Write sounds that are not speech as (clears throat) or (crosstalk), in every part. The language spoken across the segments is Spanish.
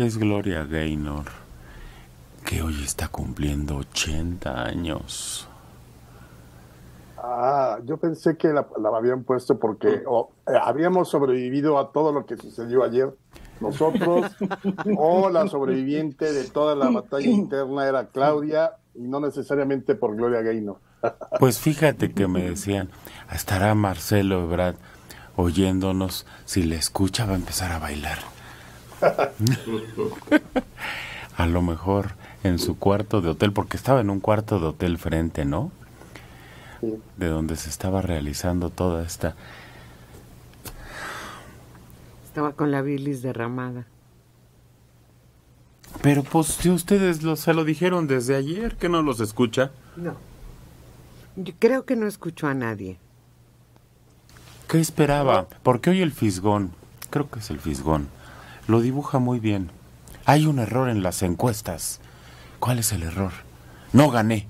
Es Gloria Gaynor, que hoy está cumpliendo 80 años. Ah, yo pensé que la, habían puesto porque eh, habíamos sobrevivido a todo lo que sucedió ayer nosotros, (laughs) o la sobreviviente de toda la batalla interna era Claudia, y no necesariamente por Gloria Gaynor. (laughs) Pues fíjate que me decían, estará Marcelo Ebrard oyéndonos, si le escucha va a empezar a bailar. (laughs) a lo mejor en su cuarto de hotel, porque estaba en un cuarto de hotel frente, ¿no? De donde se estaba realizando toda esta... Estaba con la bilis derramada. Pero pues si ustedes lo, se lo dijeron desde ayer, que no los escucha. No. Yo creo que no escuchó a nadie. ¿Qué esperaba? Porque hoy el fisgón, creo que es el fisgón, lo dibuja muy bien. Hay un error en las encuestas. ¿Cuál es el error? No gané.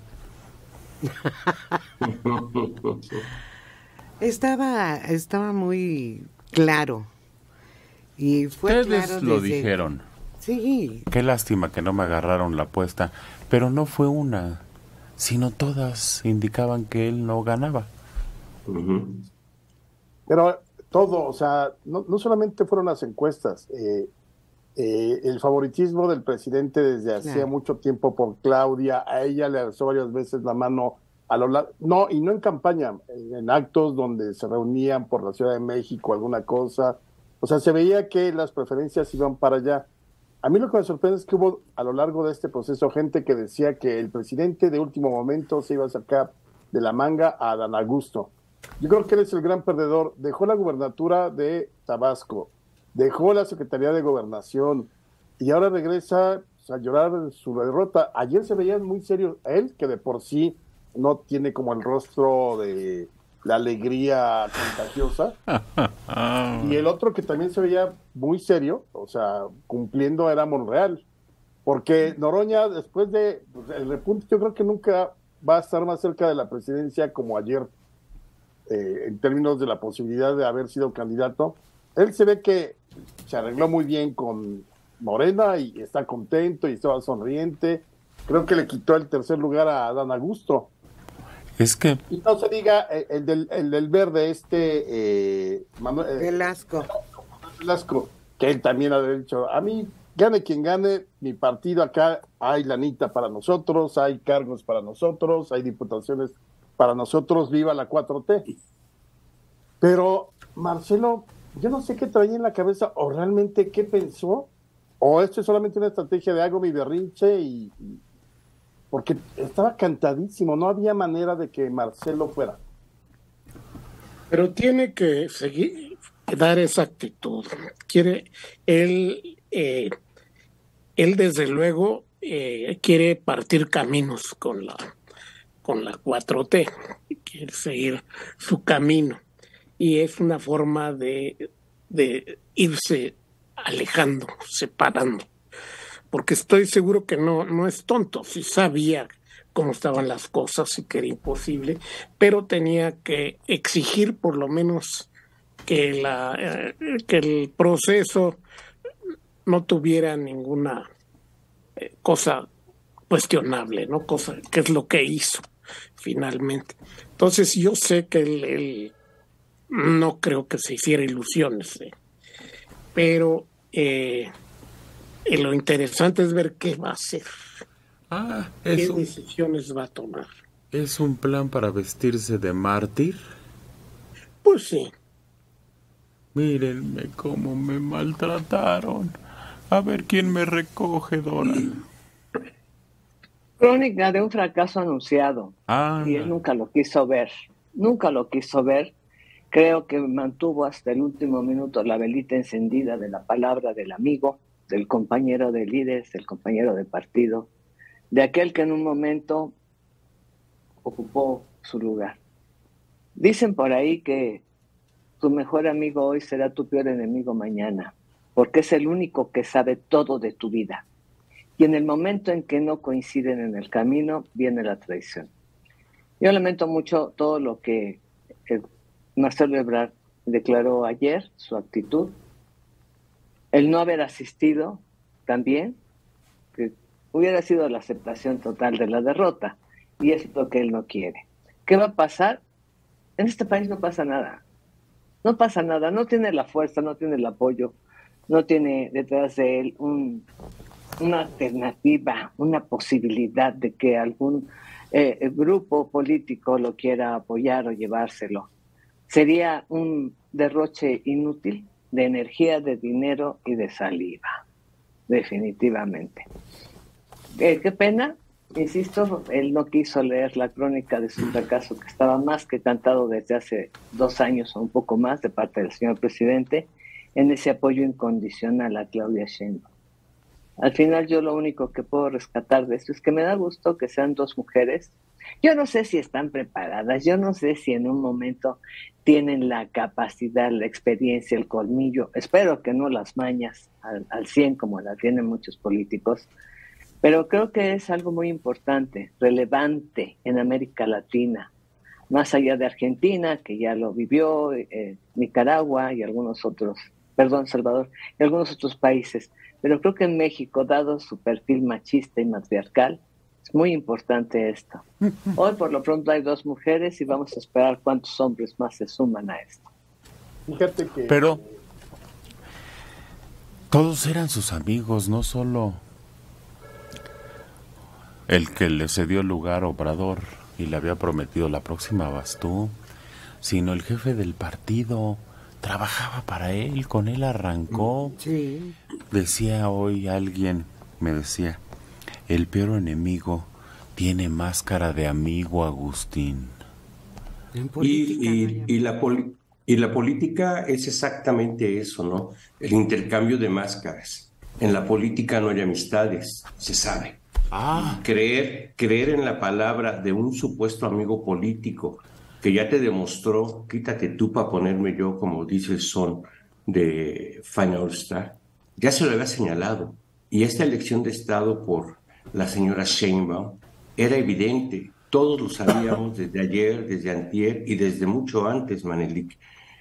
(laughs) estaba, estaba muy claro. Y fue Ustedes lo dijeron. Sí. Qué lástima que no me agarraron la apuesta, pero no fue una, sino todas indicaban que él no ganaba. Pero todo, o sea, no, no solamente fueron las encuestas, eh, eh, el favoritismo del presidente desde hacía mucho tiempo por Claudia, a ella le alzó varias veces la mano a lo largo, no, y no en campaña, en, actos donde se reunían por la Ciudad de México, alguna cosa, o sea, se veía que las preferencias iban para allá. A mí lo que me sorprende es que hubo a lo largo de este proceso gente que decía que el presidente de último momento se iba a sacar de la manga a Dan Augusto. Yo creo que él es el gran perdedor. Dejó la gubernatura de Tabasco, dejó la Secretaría de Gobernación y ahora regresa a llorar su derrota. Ayer se veía muy serio él, que de por sí no tiene como el rostro de la alegría contagiosa. (laughs) y el otro que también se veía muy serio, o sea, cumpliendo era Monreal. Porque Noroña, después de pues, el repunte, yo creo que nunca va a estar más cerca de la presidencia como ayer eh, en términos de la posibilidad de haber sido candidato. Él se ve que se arregló muy bien con Morena y está contento y estaba sonriente. Creo que le quitó el tercer lugar a Dan Augusto. Es que... Y no se diga eh, el, del, el del, verde, este... Eh, Manuel, Velasco. Velasco, que él también ha dicho, a mí, gane quien gane, mi partido acá hay lanita para nosotros, hay cargos para nosotros, hay diputaciones para nosotros viva la 4T. Pero Marcelo, yo no sé qué traía en la cabeza o realmente qué pensó, o esto es solamente una estrategia de hago mi berrinche y, porque estaba cantadísimo, no había manera de que Marcelo fuera. Pero tiene que seguir, dar esa actitud. Quiere, él, eh, él desde luego eh, quiere partir caminos con la con la 4T, quiere seguir su camino. Y es una forma de, de irse alejando, separando. Porque estoy seguro que no, no es tonto, si sabía cómo estaban las cosas y que era imposible, pero tenía que exigir por lo menos que, la, eh, que el proceso no tuviera ninguna eh, cosa cuestionable, ¿no? Cosa que es lo que hizo finalmente. Entonces yo sé que él, no creo que se hiciera ilusiones, ¿eh? pero eh, lo interesante es ver qué va a hacer, ah, qué decisiones va a tomar. ¿Es un plan para vestirse de mártir? Pues sí. Mírenme cómo me maltrataron. A ver quién me recoge, Dora. Crónica de un fracaso anunciado. y él nunca lo quiso ver. Nunca lo quiso ver. Creo que mantuvo hasta el último minuto la velita encendida de la palabra del amigo, del compañero de líderes, del compañero de partido, de aquel que en un momento ocupó su lugar. Dicen por ahí que tu mejor amigo hoy será tu peor enemigo mañana, porque es el único que sabe todo de tu vida. Y en el momento en que no coinciden en el camino, viene la traición. Yo lamento mucho todo lo que Marcelo Ebrard declaró ayer, su actitud, el no haber asistido también, que hubiera sido la aceptación total de la derrota, y es lo que él no quiere. ¿Qué va a pasar? En este país no pasa nada. No pasa nada, no tiene la fuerza, no tiene el apoyo, no tiene detrás de él un, una alternativa, una posibilidad de que algún eh, grupo político lo quiera apoyar o llevárselo. Sería un derroche inútil de energía, de dinero y de saliva, definitivamente. Eh, qué pena, insisto, él no quiso leer la crónica de su fracaso, que estaba más que cantado desde hace dos años o un poco más de parte del señor presidente, en ese apoyo incondicional a Claudia Sheinbaum. Al final yo lo único que puedo rescatar de esto es que me da gusto que sean dos mujeres. Yo no sé si están preparadas, yo no sé si en un momento tienen la capacidad, la experiencia, el colmillo. Espero que no las mañas al, al 100 como la tienen muchos políticos, pero creo que es algo muy importante, relevante en América Latina, más allá de Argentina, que ya lo vivió, eh, Nicaragua y algunos otros, perdón, Salvador, y algunos otros países. Pero creo que en México, dado su perfil machista y matriarcal, es muy importante esto. (laughs) Hoy por lo pronto hay dos mujeres y vamos a esperar cuántos hombres más se suman a esto. Fíjate que... Pero todos eran sus amigos, no solo el que le cedió el lugar a Obrador y le había prometido la próxima vas tú, sino el jefe del partido trabajaba para él, con él arrancó. Sí. Decía hoy alguien, me decía, el peor enemigo tiene máscara de amigo Agustín. Y, y, la y la política es exactamente eso, ¿no? El intercambio de máscaras. En la política no hay amistades, se sabe. Ah. Creer, creer en la palabra de un supuesto amigo político que ya te demostró, quítate tú para ponerme yo, como dice el son de Final Star, ya se lo había señalado. Y esta elección de Estado por la señora Sheinbaum era evidente. Todos lo sabíamos desde ayer, desde antier y desde mucho antes, Manelik.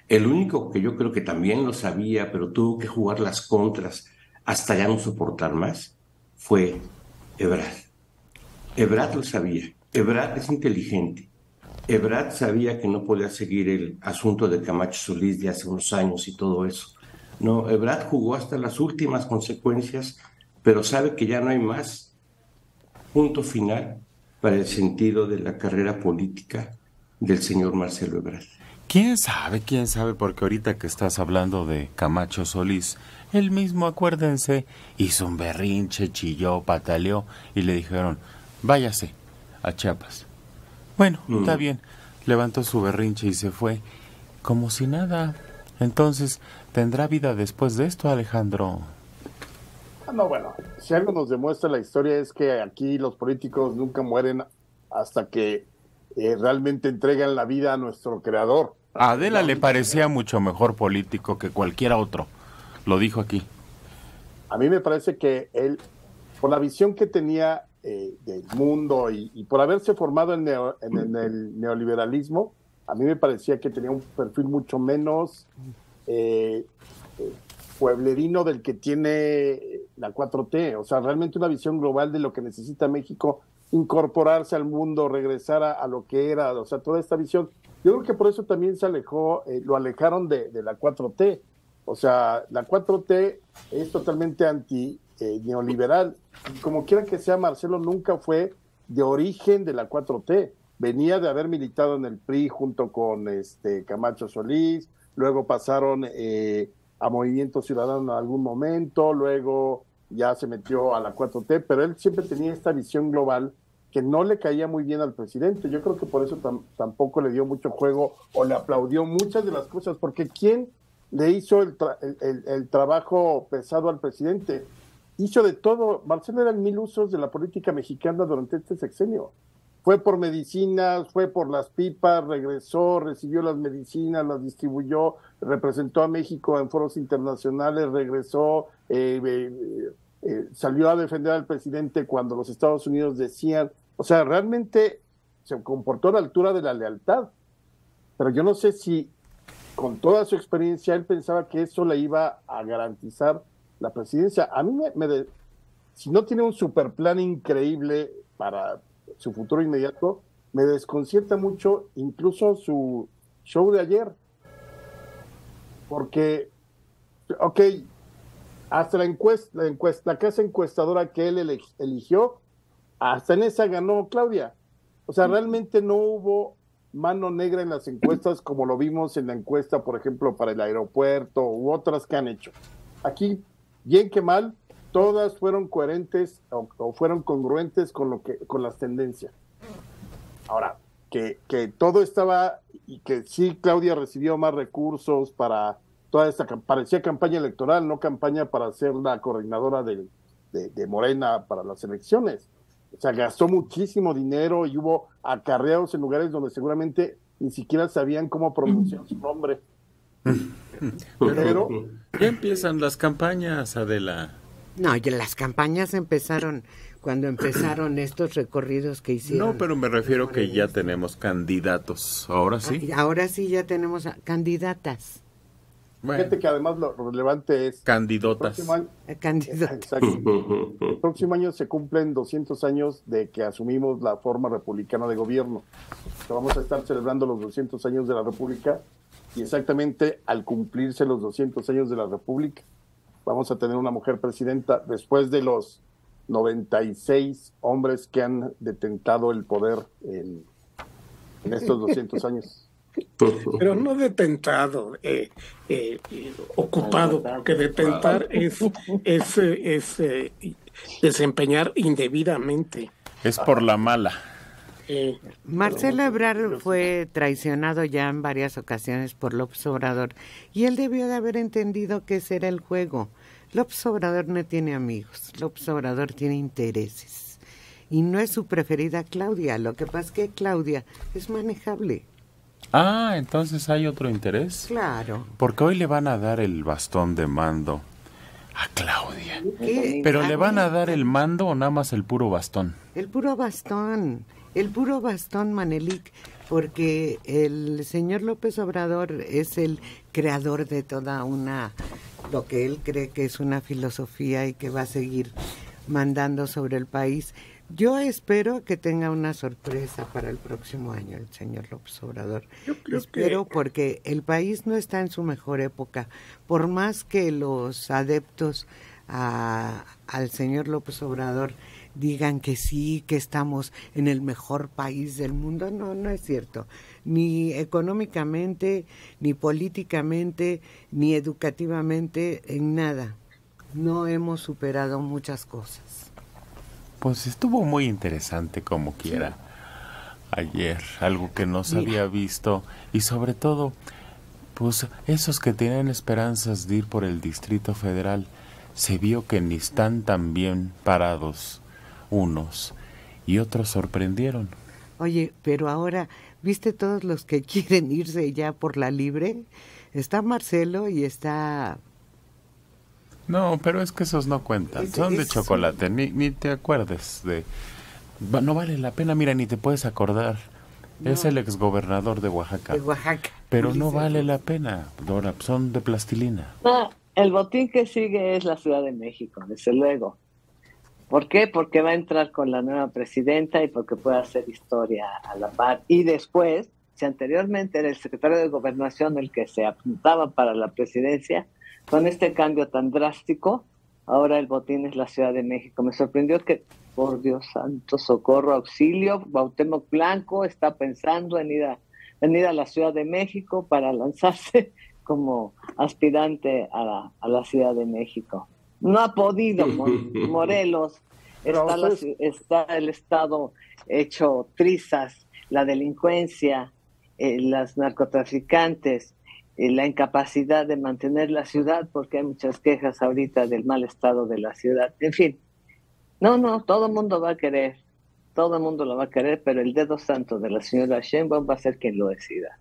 El único que yo creo que también lo sabía, pero tuvo que jugar las contras hasta ya no soportar más, fue Ebrard. Ebrard lo sabía. Ebrard es inteligente. Ebrard sabía que no podía seguir el asunto de Camacho Solís de hace unos años y todo eso. No, Ebrard jugó hasta las últimas consecuencias, pero sabe que ya no hay más punto final para el sentido de la carrera política del señor Marcelo Ebrard. ¿Quién sabe? ¿Quién sabe? Porque ahorita que estás hablando de Camacho Solís, él mismo, acuérdense, hizo un berrinche, chilló, pataleó y le dijeron, váyase a Chiapas. Bueno, mm. está bien. Levantó su berrinche y se fue, como si nada. Entonces, ¿tendrá vida después de esto, Alejandro? Ah, no, bueno, si algo nos demuestra la historia es que aquí los políticos nunca mueren hasta que eh, realmente entregan la vida a nuestro creador. A Adela le parecía mucho mejor político que cualquiera otro. Lo dijo aquí. A mí me parece que él, por la visión que tenía eh, del mundo y, por haberse formado en, el neoliberalismo, a mí me parecía que tenía un perfil mucho menos eh, eh, pueblerino del que tiene la 4T. O sea, realmente una visión global de lo que necesita México, incorporarse al mundo, regresar a, lo que era, o sea, toda esta visión. Yo creo que por eso también se alejó, lo alejaron de, de la 4T o sea, la 4T es totalmente anti-neoliberal. Eh, Como quiera que sea, Marcelo nunca fue de origen de la 4T. Venía de haber militado en el PRI junto con este Camacho Solís, luego pasaron eh, a Movimiento Ciudadano en algún momento, luego ya se metió a la 4T, pero él siempre tenía esta visión global que no le caía muy bien al presidente. Yo creo que por eso tampoco le dio mucho juego o le aplaudió muchas de las cosas, porque ¿quién le hizo el, el, trabajo pesado al presidente. Hizo de todo. Marcelo era el mil usos de la política mexicana durante este sexenio. Fue por medicinas, fue por las pipas, regresó, recibió las medicinas, las distribuyó, representó a México en foros internacionales, regresó, eh, eh, eh, salió a defender al presidente cuando los Estados Unidos decían, o sea, realmente se comportó a la altura de la lealtad. Pero yo no sé si con toda su experiencia, él pensaba que eso le iba a garantizar la presidencia. A mí me, si no tiene un super plan increíble para su futuro inmediato, me desconcierta mucho incluso su show de ayer. Porque, ok, hasta la encuesta, la encuesta, la casa encuestadora que él eligió, hasta en esa ganó Claudia. O sea, realmente no hubo mano negra en las encuestas (clears throat) como lo vimos en la encuesta, por ejemplo, para el aeropuerto u otras que han hecho. Aquí, bien que mal, todas fueron coherentes o, fueron congruentes con lo que con las tendencias. Ahora, que, que todo estaba y que sí Claudia recibió más recursos para toda esta parecía campaña electoral, no campaña para ser la coordinadora de, de Morena para las elecciones. O sea, gastó muchísimo dinero y hubo acarreados en lugares donde seguramente ni siquiera sabían cómo pronunciar su nombre. (laughs) Pero ya empiezan las campañas, Adela. No, ya las campañas empezaron cuando empezaron (clears throat) estos recorridos que hicieron. No, pero me refiero que ya tenemos candidatos. Ahora sí. Ahora sí ya tenemos candidatas. Fíjate que además lo relevante es... Candidotas. (laughs) El próximo año se cumplen 200 años de que asumimos la forma republicana de gobierno. Vamos a estar celebrando los 200 años de la República y exactamente al cumplirse los 200 años de la República, vamos a tener una mujer presidenta después de los 96 hombres que han detentado el poder en, en estos 200 años. Pero no detentado, eh, eh, ocupado, porque detentar es, es, es eh, desempeñar indebidamente. Es por la mala. Marcelo Ebrard fue traicionado ya en varias ocasiones por López Obrador y él debió de haber entendido que ese era el juego. López Obrador no tiene amigos, López Obrador tiene intereses y no es su preferida Claudia. Lo que pasa es que Claudia es manejable. Ah, entonces hay otro interés. Claro. Porque hoy le van a dar el bastón de mando a Claudia. ¿Pero le van a dar el mando o nada más el puro bastón? El puro bastón, el puro bastón, Manelik, porque el señor López Obrador es el creador de toda una, lo que él cree que es una filosofía y que va a seguir mandando sobre el país. Yo espero que tenga una sorpresa para el próximo año el señor López Obrador. Yo espero porque el país no está en su mejor época. Por más que los adeptos al señor López Obrador digan que sí, que estamos en el mejor país del mundo, no, no es cierto. Ni económicamente, ni políticamente, ni educativamente, en nada. No hemos superado muchas cosas. Pues estuvo muy interesante como quiera. Ayer, algo que no se había visto y sobre todo, pues esos que tienen esperanzas de ir por el Distrito Federal, se vio que ni están tan bien parados unos y otros sorprendieron. Oye, pero ahora, ¿viste todos los que (laughs) quieren irse ya por la libre? Está Marcelo y está no, pero es que esos no cuentan. Son de chocolate. Ni, ni te acuerdes de. No vale la pena, mira, ni te puedes acordar. Es el exgobernador de Oaxaca. De Oaxaca. Pero no vale la pena, Dora, son de plastilina. No, el botín que sigue es la Ciudad de México, desde luego. ¿Por qué? Porque va a entrar con la nueva presidenta y porque puede hacer historia a la par. Y después, si anteriormente era el secretario de Gobernación el que se apuntaba para la presidencia, con este cambio tan drástico, ahora el botín es la Ciudad de México. Me sorprendió que, por Dios santo, socorro, auxilio, Bautemo Blanco está pensando en ir a, a la Ciudad de México para lanzarse (laughs) como aspirante a la, a la Ciudad de México. No ha podido, (laughs) Morelos, está, está el Estado hecho trizas, la delincuencia, eh, las narcotraficantes, eh, la incapacidad de mantener la ciudad, porque hay muchas quejas ahorita del mal estado de la ciudad. En fin, no, no, todo el mundo va a querer, todo el mundo lo va a querer, pero el dedo santo de la señora Sheinbaum va a ser quien lo decida.